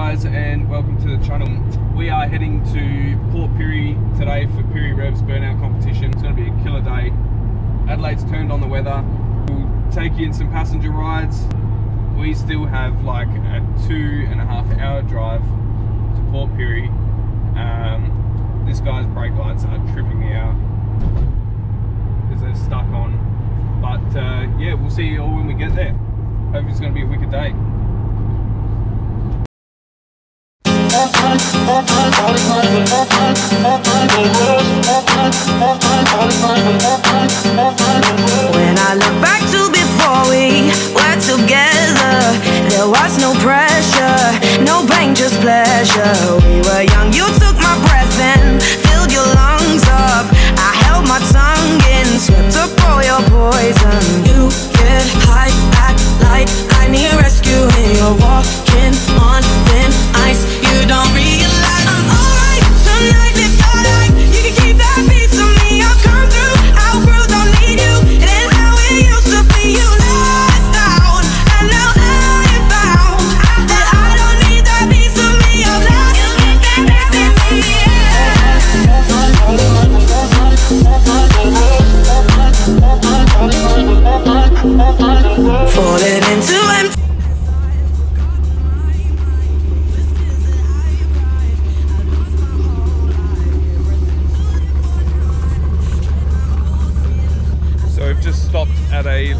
guys and welcome to the channel. We are heading to Port Pirie today for Pirie Revs burnout competition. It's going to be a killer day. Adelaide's turned on the weather. We'll take you in some passenger rides. We still have like a two and a half hour drive to Port Pirie. Um, this guy's brake lights are tripping me out because they're stuck on. But uh, yeah, we'll see you all when we get there. Hope it's going to be a wicked day. When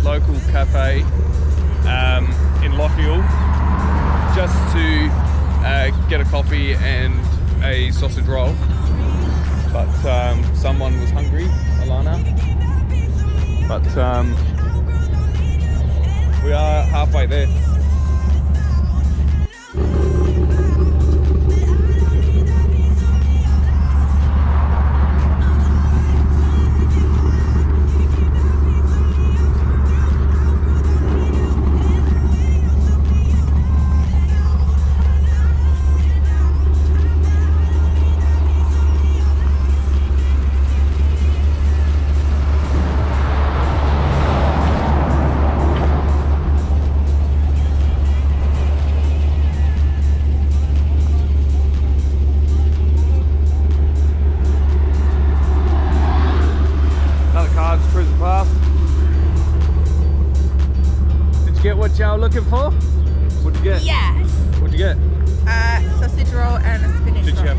local cafe um, in Lochiel just to uh, get a coffee and a sausage roll. But um, someone was hungry, Alana. But um, we are halfway there. Did you get what you were looking for? What'd you get? Yes. What'd you get? Uh, sausage roll and a spinach Did you roll.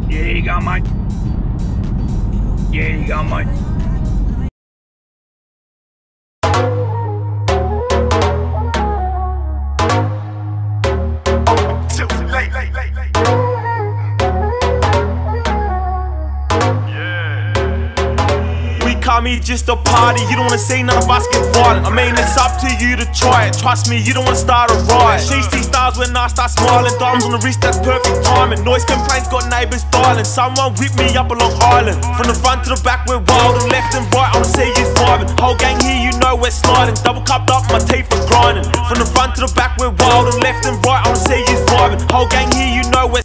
have? Yeah, you got mine. Yeah, you got mate. Me just a party, you don't wanna say of us get violent. I mean, it's up to you to try it. Trust me, you don't wanna start a riot. She sees stars when I start smiling. Diamonds on the wrist, that's perfect timing. Noise complaints got neighbors dialing. Someone whip me up along island. From the front to the back, we're wild and left and right. I wanna see you vibing. Whole gang here, you know we're sliding. Double cupped up, my teeth are grinding. From the front to the back, we're wild and left and right. I wanna see you vibing. Whole gang here, you know we're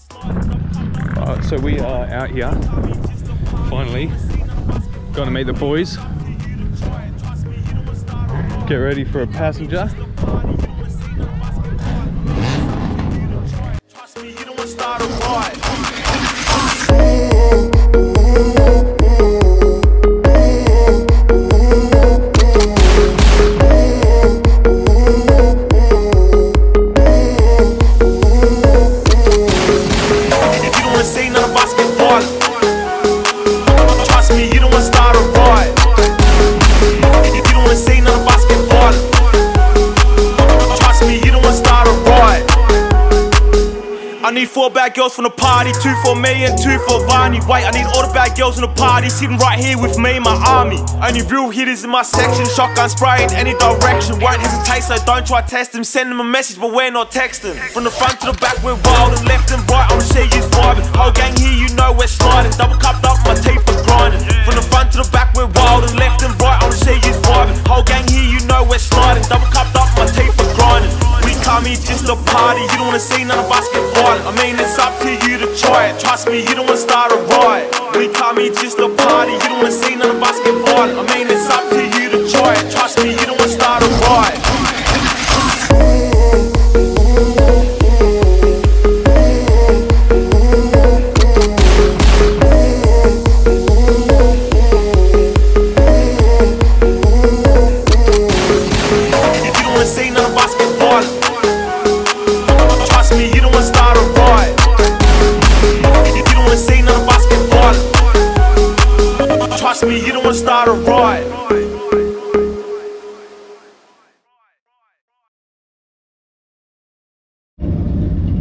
Alright, so we are out here. Finally. Gonna meet the boys. Get ready for a passenger. Trust me, you don't start a riot. I need four bad girls from the party, two for me and two for Vani. Wait, I need all the bad girls in the party, sitting right here with me, my army. Only real hitters in my section, shotgun spray in any direction. Won't hesitate, so don't try to test them. Send them a message, but we're not texting. From the front to the back, we're wild and left and right. I wanna see you vibing. Whole gang here, you know we're sliding. Double cupped up, my teeth are grinding. From the front to the back, we're wild and left and right. I wanna see you vibing. Whole gang here, you know we're sliding. Double cupped up, my teeth are grinding. Come here just to party. You don't wanna of us get violent. I mean, it's up to you to try it. Trust me, you don't wanna start a riot. We come here just to party. You don't wanna of us get violent. I mean, it's up to you to try it. Trust me, you don't start a riot.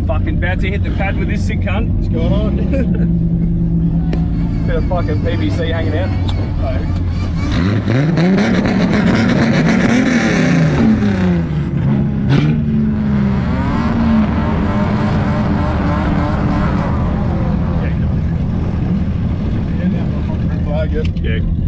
Fucking about to hit the pad with this sick cunt. What's going on? Bit of fucking PVC hanging out. Yeah.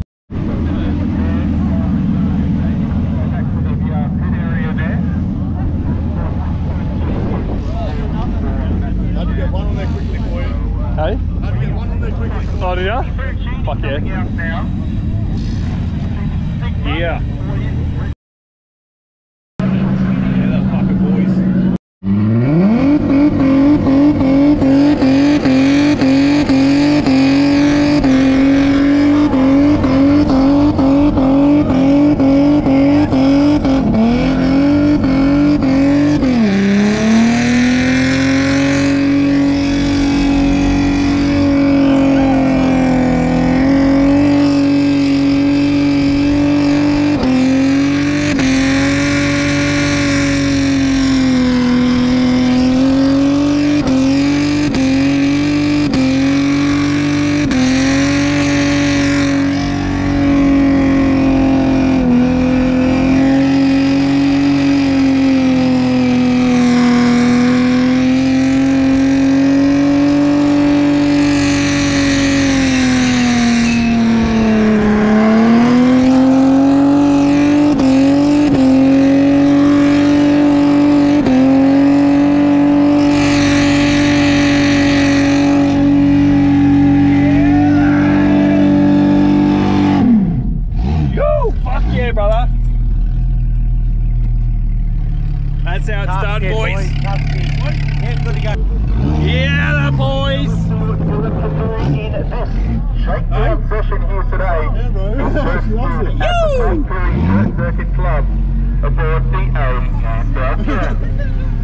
That's how it's done, boys. Yeah, good to go. Yeah, the boys. Shakedown session here today. Yeah, bro. She. At the St. Perry Dirt Circuit Club aboard the Countdown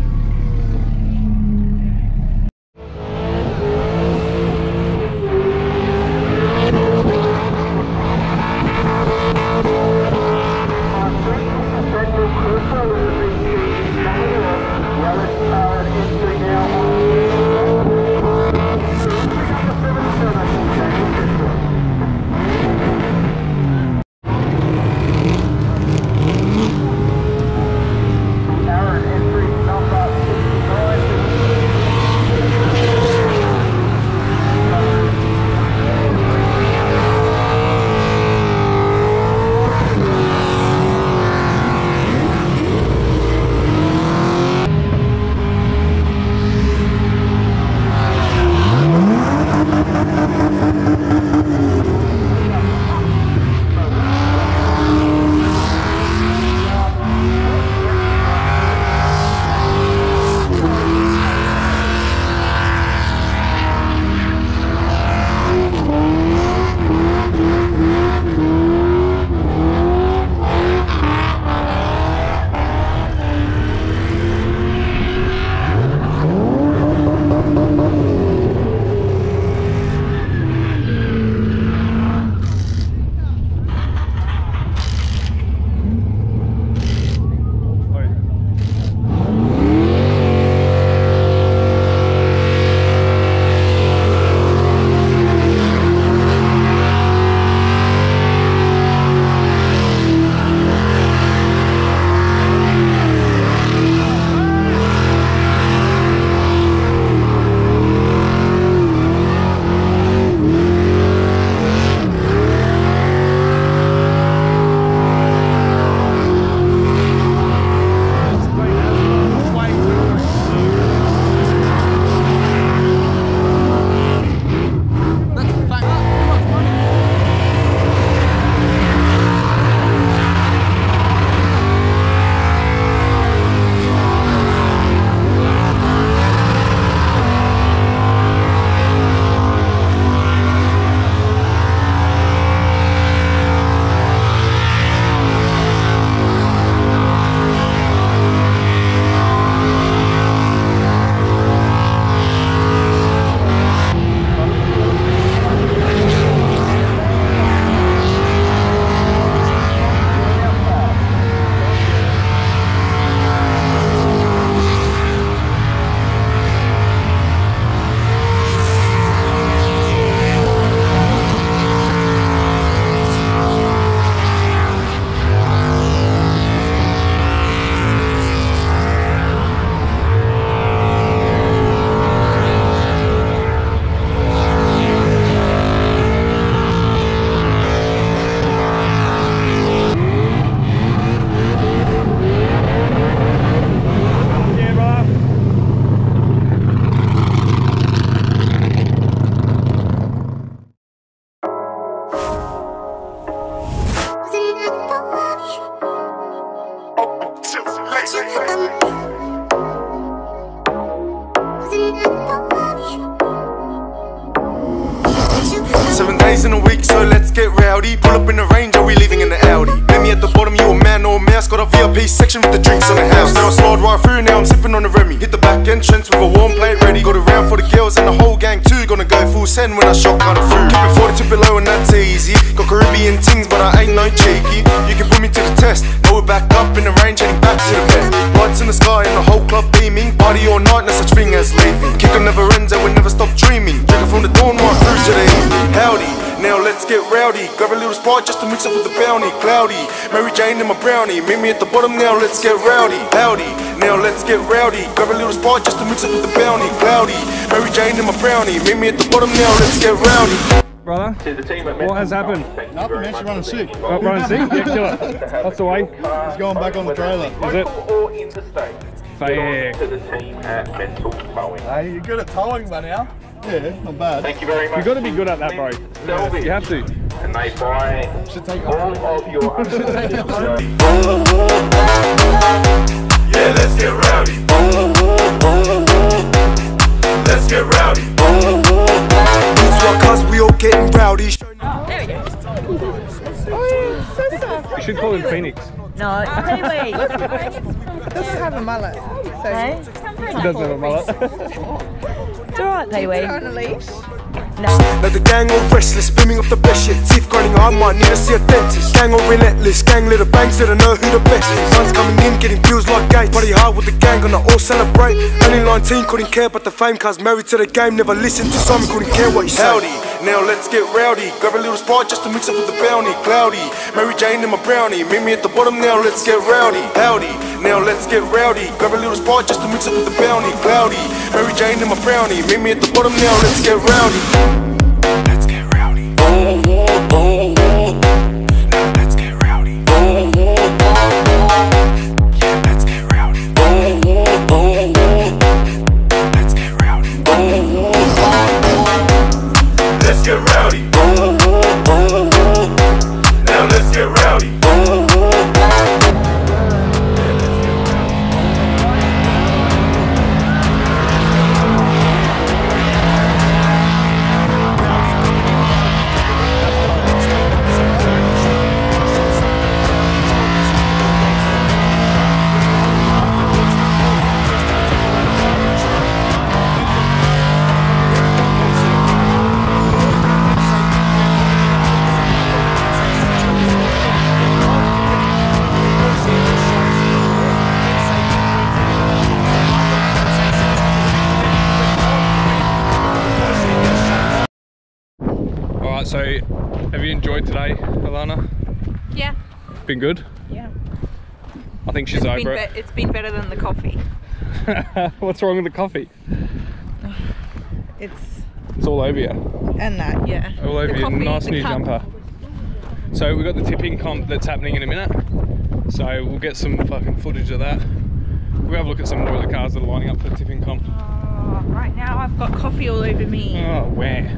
Seven days in a week, so let's get rowdy. Pull up in the range, we leaving in the Audi? Meet me at the bottom, you a man or a mouse. Got a VIP section with the drinks on the house. Now I slide right through, now I'm sipping on the Remy. Hit the back entrance with a warm plate ready. Got a round for the girls and the whole gang too. Gonna go full send when I shot kind of through. Keep it 42 below and that's easy. Got Caribbean things, but I ain't no cheeky. You can put me to the test. Now we're back up in the range, heading back to the bed. Lights in the sky Grab a little spot just to mix up with the bounty. Cloudy, Mary Jane and my brownie. Meet me at the bottom now, let's get rowdy. Howdy, now let's get rowdy. Grab a little spot just to mix up with the bounty. Cloudy, Mary Jane and my brownie. Meet me at the bottom now, let's get rowdy. Brother, what has happened? Nothing, man. She's running sick. Oh, Ryan Singh? Yeah, kill it. That's the way. He's going back on the trailer. Is it? Or interstate. Fair. To the team at Mental Towing. Hey, you're good at towing by now. Yeah, not bad. Thank you very much. You've got to be good at that, bro. Selvage. You have to. And they buy Should take all of your Yeah, let's get rowdy. Let's get rowdy. It's what cause we all getting rowdy. You should call him Phoenix. No, Pee-wee. doesn't have a mullet. So Hey? He doesn't have a mullet. It's alright, Pee Wee. on a leash. Now the gang all restless, spinning off the best shit. Teeth grinding, I might need to see a dentist. Gang all relentless, gang little bangs that I know who the best is. Sons coming in, getting bills like gates. Body hard with the gang, gonna all celebrate. Only 19 couldn't care about the fame, cause married to the game. Never listened to Simon, couldn't care what he said. Howdy, now let's get rowdy. Grab a little spot just to mix up with the bounty. Cloudy, Mary Jane and my brownie. Meet me at the bottom now, let's get rowdy. Howdy, now let's get rowdy. Grab a little spot just to mix up with the bounty. Cloudy, Mary Jane and my brownie. Meet me at the bottom now, let's get rowdy. Been good? Yeah. I think she's It's been, over it. It's been better than the coffee. What's wrong with the coffee? It's It's all over you. and that, yeah. All over The your coffee, nice new cup. jumper. So we've got the tip-in comp that's happening in a minute. So we'll get some fucking footage of that. We'll have a look at some more of the cars that are lining up for the tip-in comp. Oh, right now I've got coffee all over me. Oh, where?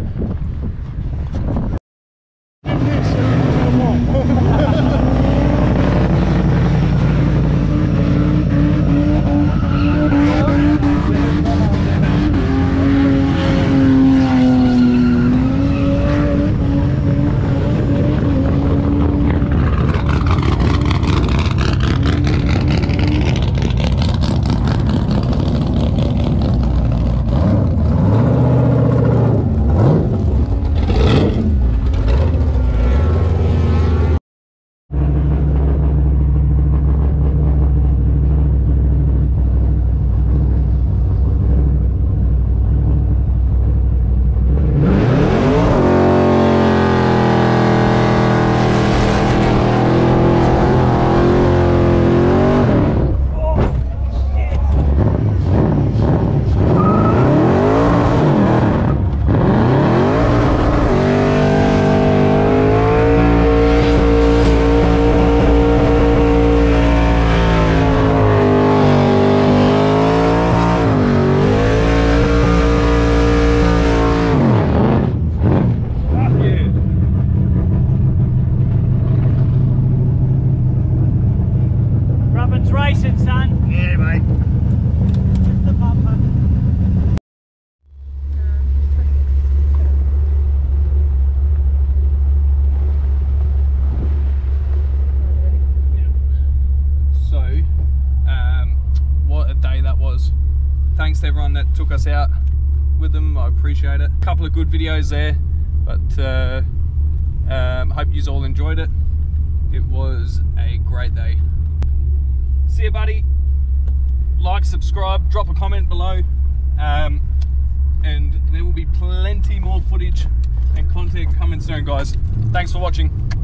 Appreciate it. A couple of good videos there, but uh, um, hope you all enjoyed it. It was a great day. See you, buddy. Like, subscribe, drop a comment below, um, and there will be plenty more footage and content coming soon, guys. Thanks for watching.